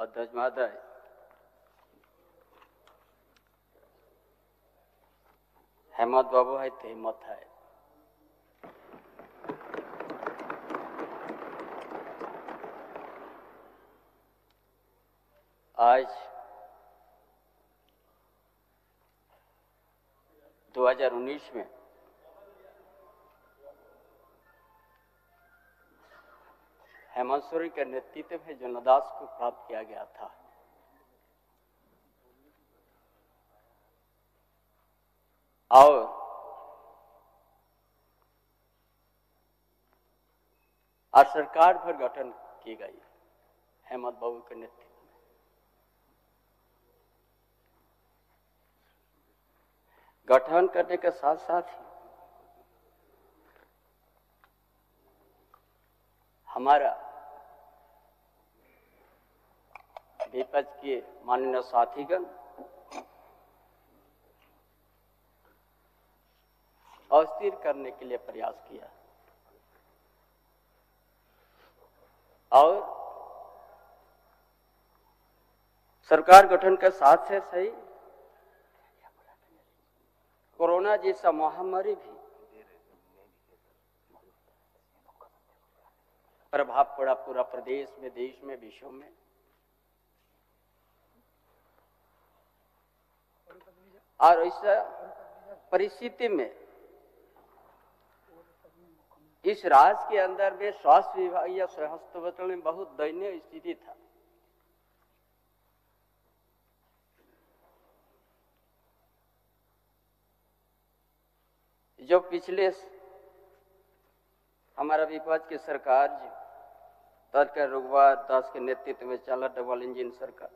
अध्यक्ष महोदय हेमंत बाबू है तो हिम्मत है। आज 2019 में हेमंत सोरेन के नेतृत्व में जो लद्दाख को प्राप्त किया गया था। और आज सरकार फिर गठन की गई हेमंत बाबू के नेतृत्व में। गठन करने के साथ साथ ही हमारा विपक्ष के माननीय साथीगण। अस्थिर करने के लिए प्रयास किया। और सरकार गठन के साथ से सही, कोरोना जैसा महामारी भी प्रभाव पड़ा पूरा प्रदेश में, देश में, विश्व में। और इस परिस्थिति में इस राज्य के अंदर में स्वास्थ्य विभाग या स्वास्थ्य में बहुत दयनीय स्थिति था। जो पिछले हमारा विपक्ष की सरकार जी तत्कर रुगवार दास के नेतृत्व में चला डबल इंजन सरकार।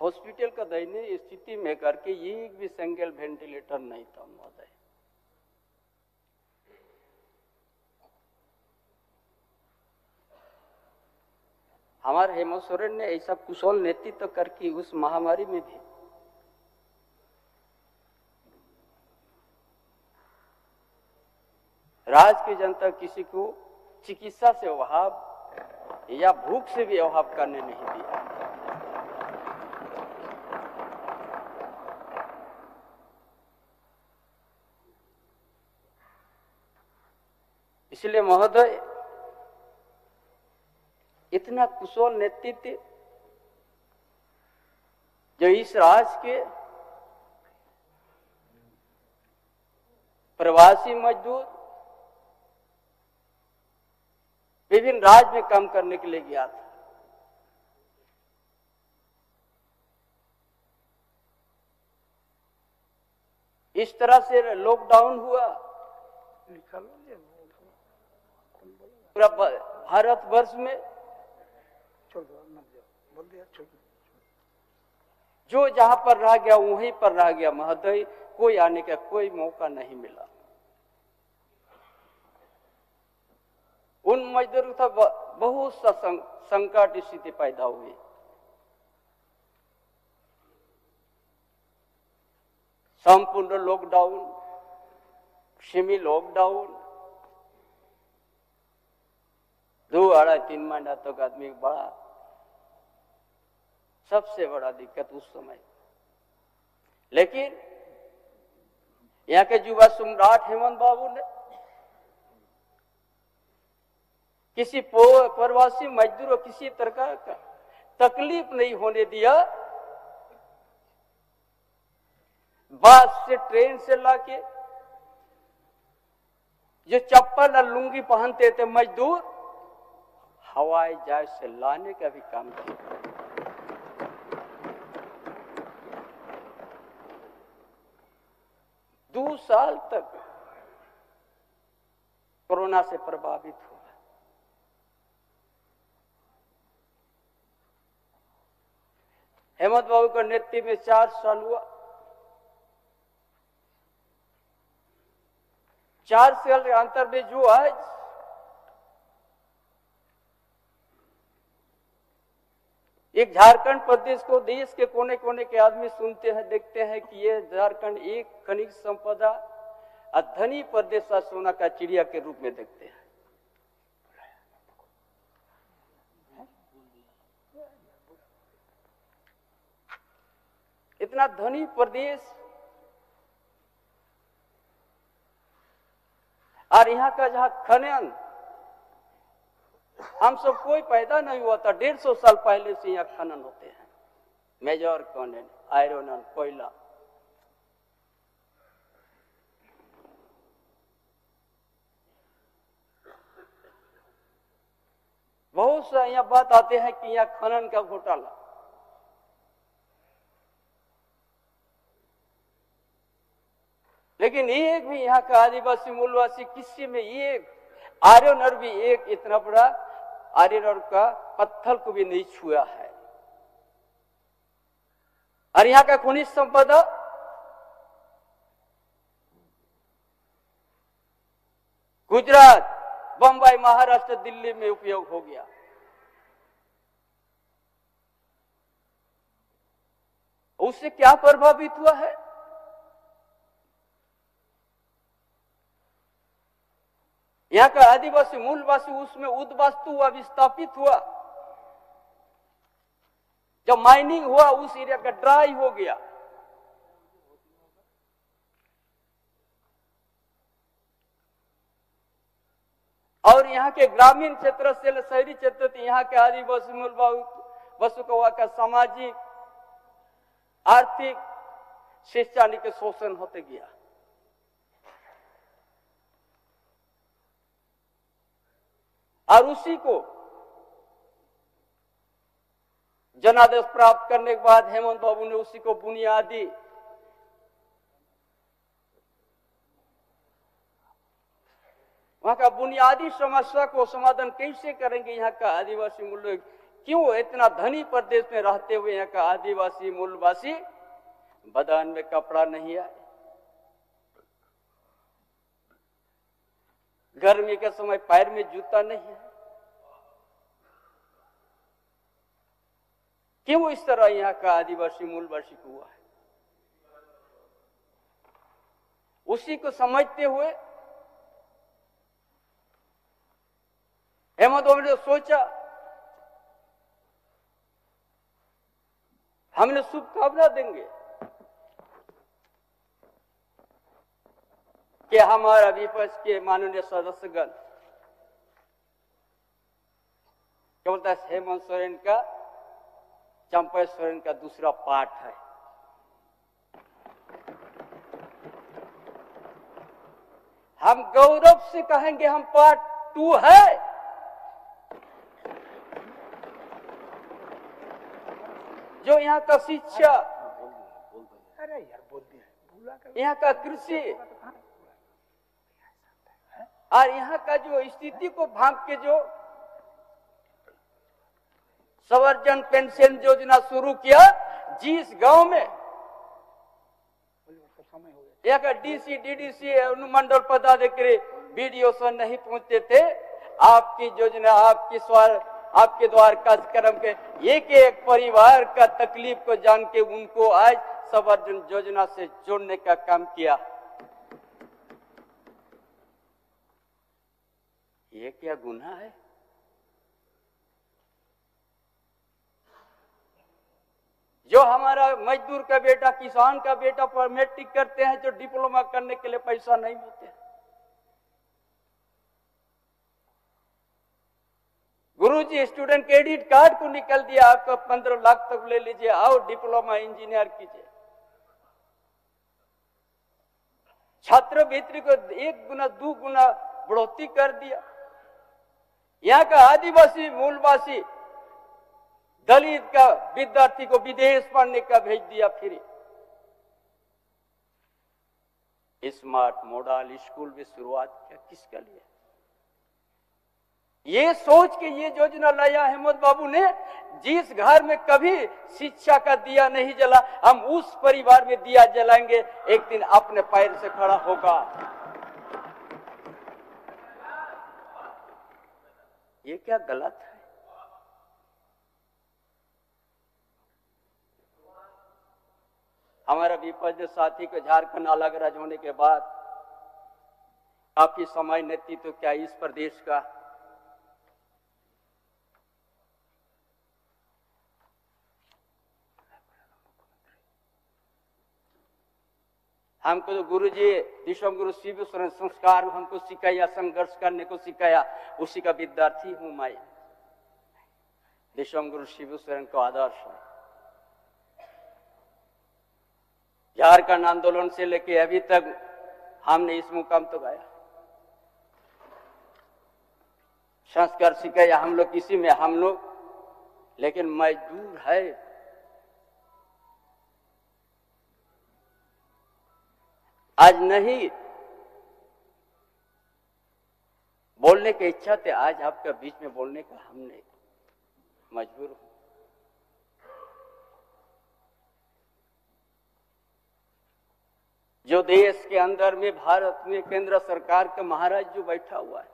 हॉस्पिटल का दयनीय स्थिति में करके एक भी सिंगल वेंटिलेटर नहीं था महोदय। हमारे हेमंत सोरेन ने ऐसा कुशल नेतृत्व करके उस महामारी में भी राज्य की जनता किसी को चिकित्सा से अभाव या भूख से भी अभाव करने नहीं दिया। इसलिए महोदय, इतना कुशल नेतृत्व जो इस राज्य के प्रवासी मजदूर विभिन्न राज्य में काम करने के लिए गया था। इस तरह से लॉकडाउन हुआ। पूरा भारत वर्ष में। जो जहाँ पर रह गया वहीं पर रह गया महोदय। कोई आने का कोई मौका नहीं मिला। उन मजदूरों का बहुत सा संकट स्थिति पैदा हुई संपूर्ण लॉकडाउन सेमी लॉकडाउन तीन महीना तक तो आदमी बड़ा, सबसे बड़ा दिक्कत उस समय। लेकिन यहाँ के युवा सम्राट हेमंत बाबू ने किसी प्रवासी मजदूर, किसी तरह का तकलीफ़ नहीं होने दिया। बस से ट्रेन से लाके जो चप्पल और लुंगी पहनते थे मजदूर हवाई जहाज़ से लाने का भी काम किया। दो साल तक कोरोना से प्रभावित हुआ। हेमंत बाबू का नेतृत्व में चार साल हुआ। चार साल के अंतर में जो आज एक झारखंड प्रदेश को देश के कोने कोने के आदमी सुनते हैं, देखते हैं कि ये झारखंड एक खनिज संपदा और धनी प्रदेश का सोना का चिड़िया के रूप में देखते हैं। इतना धनी प्रदेश और यहाँ का जहाँ खनन हम सब कोई पैदा नहीं हुआ था। डेढ़ सौ साल पहले से यहाँ खनन होते हैं। मेजर खनन आयरन कोयला। बहुत सा यहाँ बात आते हैं कि यहाँ खनन का घोटाला। लेकिन एक भी यहाँ का आदिवासी, मूलवासी, किसी में एक आर्यनर भी एक इतना बड़ा आर्यनर का पत्थर को भी नहीं छुआ है। और यहाँ का खनिज संपदा गुजरात बंबई महाराष्ट्र, दिल्ली में उपयोग हो गया। उससे क्या प्रभावित हुआ है? यहाँ का आदिवासी मूलवासी, उसमें उद्वास्तु हुआ, विस्थापित हुआ। जब माइनिंग हुआ, उस एरिया का ड्राई हो गया। और यहाँ के ग्रामीण क्षेत्र से शहरी क्षेत्र यहाँ के आदिवासी मूल वसुकवा का सामाजिक, आर्थिक, शिक्षा के शोषण होते गया। और उसी को जनादेश प्राप्त करने के बाद हेमंत बाबू ने उसी को बुनियादी वहाँ का बुनियादी समस्या को समाधान कैसे करेंगे यहाँ का आदिवासी मूल क्यों इतना धनी प्रदेश में रहते हुए यहाँ का आदिवासी मूलवासी बदान में कपड़ा नहीं आए गर्मी के समय पैर में जूता नहीं है। क्यों इस तरह यहाँ का आदिवासी मूलवासी को हुआ है? उसी को समझते हुए हेमंत ने सोचा, हमने शुभकामना देंगे। कि हमारा विपक्ष के माननीय सदस्यगण क्या बोलता है हेमंत सोरेन का चंपा सोरेन का दूसरा पार्ट है। हम गौरव से कहेंगे हम पार्ट टू है। जो यहाँ का शिक्षा अरे यार बोल दिया यहाँ का कृषि और यहाँ का जो स्थिति को भाग के जो संवर्जन पेंशन योजना शुरू किया, जिस गाँव में समय हो गया यहाँ का डीसी डीडीसी अनुमंडल पदाधिकारी वीडियो से नहीं पहुँचते थे, आपकी योजना, आपकी स्वार, आपके द्वार कार्यक्रम के एक एक परिवार का तकलीफ़ को जान के उनको आज संवर्धन योजना से जोड़ने का काम किया। ये क्या गुना है? जो हमारा मजदूर का बेटा, किसान का बेटा मैट्रिक करते हैं, जो डिप्लोमा करने के लिए पैसा नहीं मिलते। गुरुजी, स्टूडेंट क्रेडिट कार्ड को निकल दिया, आपका पंद्रह लाख तक ले लीजिए, आओ डिप्लोमा इंजीनियर कीजिए। छात्रवृत्ति को एक गुना, दो गुना बढ़ोतरी कर दिया। यहाँ का आदिवासी, मूलवासी दलित का विद्यार्थी को विदेश पढ़ने का भेज दिया फिर। स्मार्ट, मॉडल स्कूल में शुरुआत किया, किसका लिए? ये सोच के ये योजना लाया हेमंत बाबू ने, जिस घर में कभी शिक्षा का दिया नहीं जला, हम उस परिवार में दिया जलाएँगे, एक दिन अपने पैर से खड़ा होगा। ये क्या गलत है? हमारा विपक्ष साथी को झारखंड अलग राज्य होने के बाद काफ़ी समय नेतृत्व तो क्या इस प्रदेश का? हमको तो गुरु जी विश्व गुरु शिव संस्कार हमको सिखाया, संघर्ष करने को सिखाया। उसी का विद्यार्थी हूँ मैं। विश्व गुरु शिव को आदर्श है। झारखंड आंदोलन से लेके अभी तक हमने इस मुकाम तो गया। संस्कार सिखाया हम लोग किसी में हम लोग। लेकिन मजदूर है। आज नहीं। बोलने की इच्छा थे, आज आपके बीच में बोलने का हमने मजबूर हूँ। जो देश के अंदर में, भारत में, केंद्र सरकार का महाराज जो बैठा हुआ है,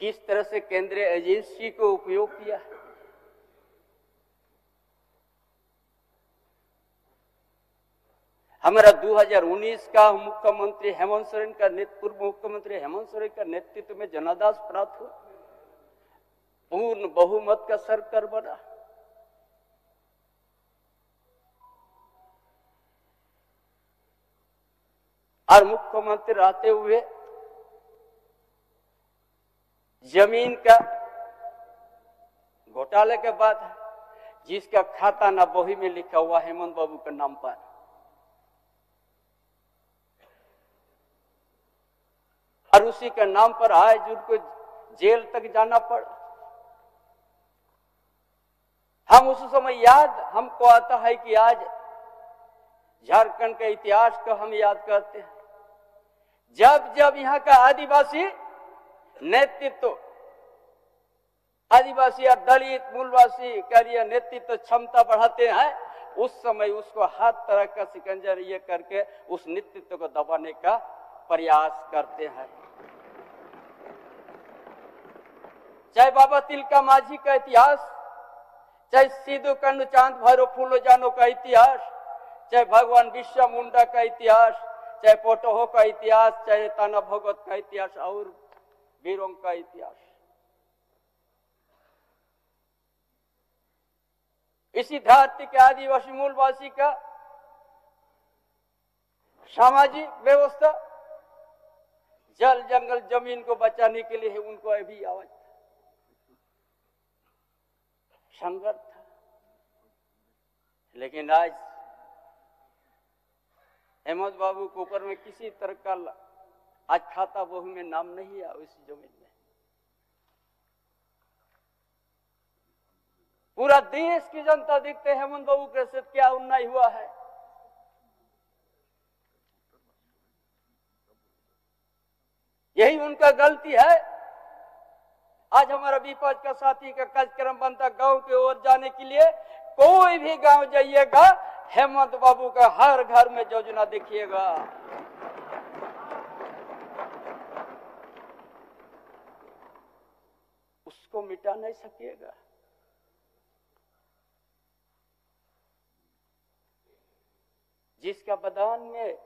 किस तरह से केंद्रीय एजेंसी को उपयोग किया है? हमारा 2019 का मुख्यमंत्री हेमंत सोरेन का पूर्व मुख्यमंत्री हेमंत सोरेन का नेतृत्व में जनादास प्राप्त हुआ। पूर्ण बहुमत का सरकार बना। और मुख्यमंत्री रहते हुए ज़मीन का घोटाले के बाद जिसका खाता ना बही में लिखा हुआ हेमंत बाबू के नाम पर उसी के नाम पर आज उनको जेल तक जाना पड़ा। हम उस समय याद, हमको आता है कि आज झारखंड के इतिहास को हम याद करते हैं। जब जब यहाँ का आदिवासी नेतृत्व, आदिवासी या दलित, मूलवासी का लिए नेतृत्व क्षमता बढ़ाते हैं, उस समय उसको हर तरह का सिकंजर ये करके उस नेतृत्व को दबाने का प्रयास करते हैं। चाहे बाबा तिलका माझी का इतिहास चाहे सिद्धू कन्न चाँद भैरव फूलो जानो का इतिहास चाहे भगवान बिरसा मुंडा का इतिहास चाहे पोटोहो का इतिहास चाहे ताना भगवत का इतिहास और वीरों का इतिहास। इसी धरती के आदिवासी मूलवासी का सामाजिक व्यवस्था, जल जंगल ज़मीन को बचाने के लिए उनको अभी आवाज़ संघर्ष था। लेकिन आज हेमंत बाबू के ऊपर में किसी तरह का आज खाता बहु में नाम नहीं है उस ज़मीन में। पूरा देश की जनता देखते हेमंत बाबू के साथ क्या उन्नाई हुआ है। यही उनका गलती है। आज हमारा विपक्ष का साथी का कार्यक्रम बनता गाँव की ओर जाने के लिए, कोई भी गाँव जाइएगा, हेमंत बाबू का हर घर में योजना देखिएगा। उसको मिटा नहीं सकिएगा। जिसका बदान में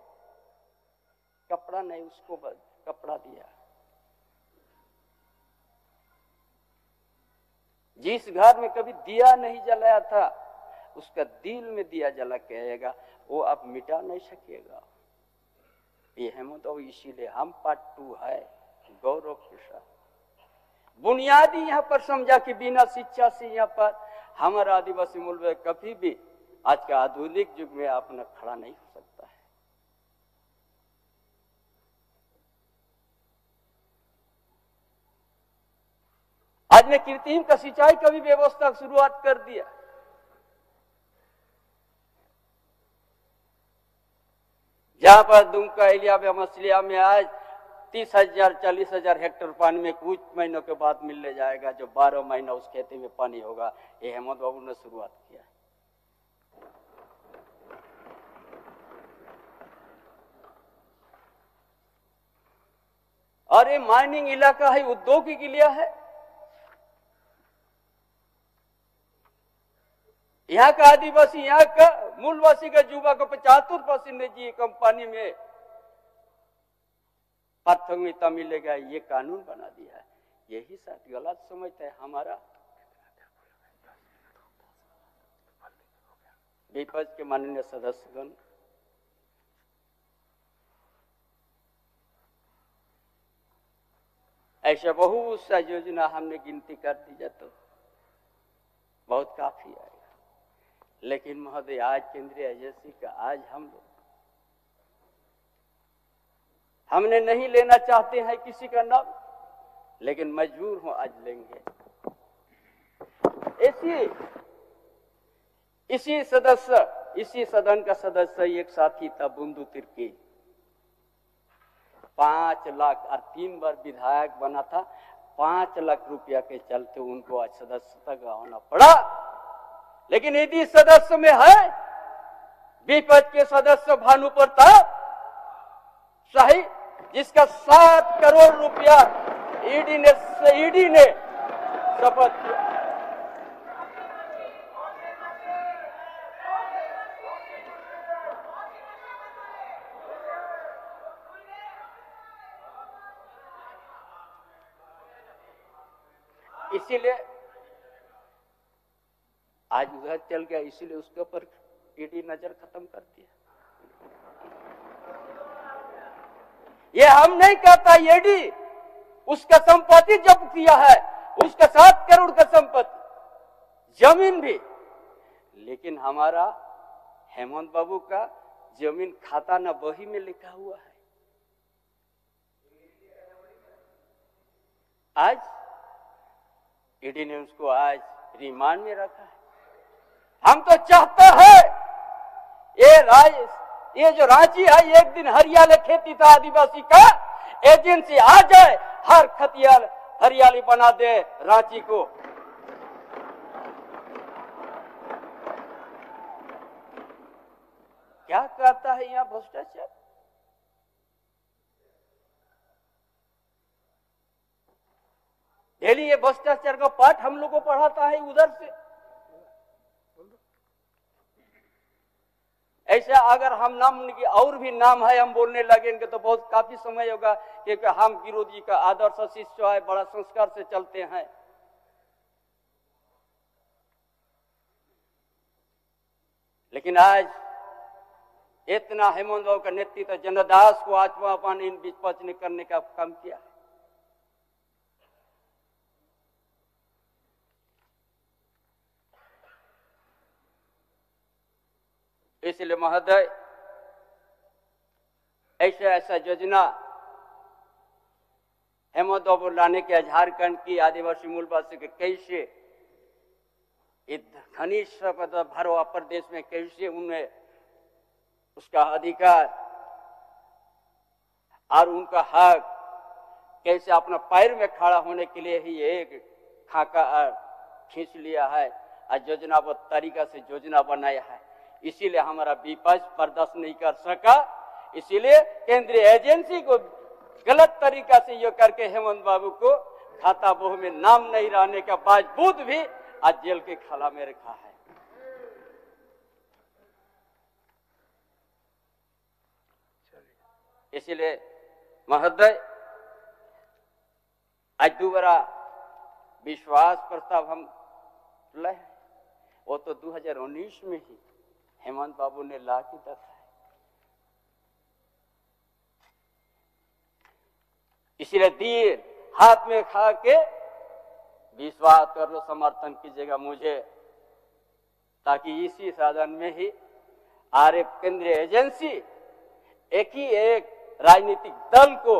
कपड़ा नहीं, उसको कपड़ा दिया। जिस घर में कभी दिया नहीं जलाया था, उसका दिल में दिया जला कहेगा वो आप मिटा नहीं सकेगा। ये हेमंत तो इसीलिए हम पार्ट टू है, गौरव के साथ। बुनियादी यहाँ पर समझा कि बिना शिक्षा से यहाँ पर हमारा आदिवासी मूल कभी भी आज के आधुनिक युग में अपना खड़ा नहीं हो सकता है ने कृत्रिम का सिंचाई का भी व्यवस्था शुरुआत कर दिया। जहाँ पर दुमका एलिया में, मछलिया में आज तीस हज़ार, चालीस हज़ार हेक्टेयर पानी में कुछ महीनों के बाद मिलने जाएगा, जो बारह महीना उस खेती में पानी होगा। ये हेमंत बाबू ने शुरुआत किया। और ये माइनिंग इलाका है, उद्योग के लिए है। यहाँ का आदिवासी, यहाँ का मूलवासी का युवा को पचहत्तर परसेंट जी कंपनी में। प्राथमिकता मिलेगा ये कानून बना दिया है। यही साथ गलत समझता है हमारा। विपक्ष के माननीय सदस्यगण। ऐसा बहुत सा योजना हमने गिनती कर दी जाए तो बहुत काफ़ी आएगा लेकिन महोदय, आज केंद्रीय एजेंसी का, आज हम लोग, हमने नहीं लेना चाहते हैं किसी का नाम, लेकिन मजबूर हूँ, आज लेंगे। इसी इसी सदस्य, इसी सदन का सदस्य, एक साथी था बुंदू तिर्की। पाँच लाख, और तीन बार विधायक बना था, पाँच लाख रुपया के चलते उनको आज सदस्यता होना पड़ा। लेकिन यदि सदस्य में है विपक्ष के सदस्य भानु प्रताप शाही जिसका सात करोड़ रुपया ईडी ने ईडी ने शपथ किया इसीलिए आज उधर चल गया, इसीलिए उसके ऊपर ईडी नज़र खत्म कर दिया ये हम नहीं कहता ईडी, उसका संपत्ति जब किया है, उसका सात करोड़ का संपत्ति, ज़मीन भी। लेकिन हमारा हेमंत बाबू का ज़मीन खाता न बही में लिखा हुआ है। आज ईडी ने उसको आज रिमांड में रखा है। हम तो चाहते हैं, ये राज, ये जो रांची है, एक दिन हरियाली खेती था आदिवासी का एजेंसी आ जाए, हर खतियाल हरियाली बना दे रांची को। क्या कहता है यहाँ भ्रष्टाचार? डेली ये भ्रष्टाचार का पाठ हम लोग को पढ़ाता है उधर से। ऐसा अगर हम नाम की और भी नाम है, हम बोलने लगेंगे तो बहुत काफ़ी समय होगा क्योंकि हम विरोधी का आदर्श शिष्य है, बड़ा संस्कार से चलते हैं। लेकिन आज इतना हेमंत बाबू का नेतृत्व, जनदास को आत्मा पान इन विपक्ष ने करने का काम किया है। इसलिए महोदय, ऐसा ऐसा योजना हेमंत बाबू लाने के झारखंड की आदिवासी मूलवासी के कैसे खनिज भरवा प्रदेश में कैसे उन्हें उसका अधिकार और उनका हक, कैसे अपना पैर में खड़ा होने के लिए ही एक खाका खींच लिया है, और योजना तरीका से योजना बनाया है। इसीलिए हमारा विपक्ष बर्दाश्त नहीं कर सका। इसीलिए केंद्रीय एजेंसी को गलत तरीका से ये करके हेमंत बाबू को खाता बहु में नाम नहीं रहने का बावजूद भी आज जेल के खाला में रखा है। इसीलिए महोदय, आज दोबारा विश्वास प्रस्ताव हम लाए वो तो 2019 में ही हेमंत बाबू ने ला के दर्शाया इसीलिए तीर हाथ में खा के विश्वास कर लो, समर्थन कीजिएगा मुझे, ताकि इसी साधन में ही आर केंद्रीय एजेंसी एक ही एक राजनीतिक दल को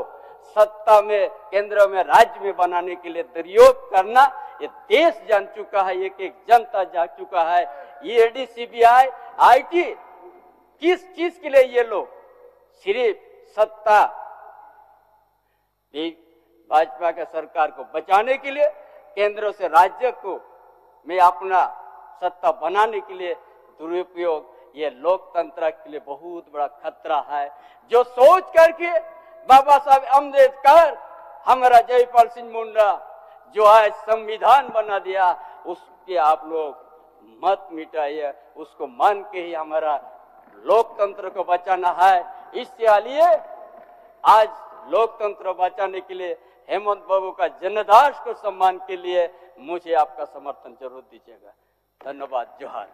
सत्ता में, केंद्र में, राज्य में बनाने के लिए दुर्योग करना, ये देश जान चुका है, एक एक जनता जान चुका है। ईडी सीबीआई आईटी किस चीज़ के लिए ये लोग? सिर्फ़ सत्ता। भाजपा के सरकार को बचाने के लिए, केंद्र से राज्य को में अपना सत्ता बनाने के लिए दुरुपयोग, ये लोकतंत्र के लिए बहुत बड़ा खतरा है। जो सोच करके बाबा साहब, अंबेडकर, हमारा जयपाल सिंह मुंडा, जो आज संविधान बना दिया, उसके आप लोग मत मिटाइए, उसको मान के ही हमारा लोकतंत्र को बचाना है। इसके लिए आज लोकतंत्र बचाने के लिए हेमंत बाबू का जनदास को सम्मान के लिए मुझे आपका समर्थन ज़रूर दीजिएगा। धन्यवाद, जोहार।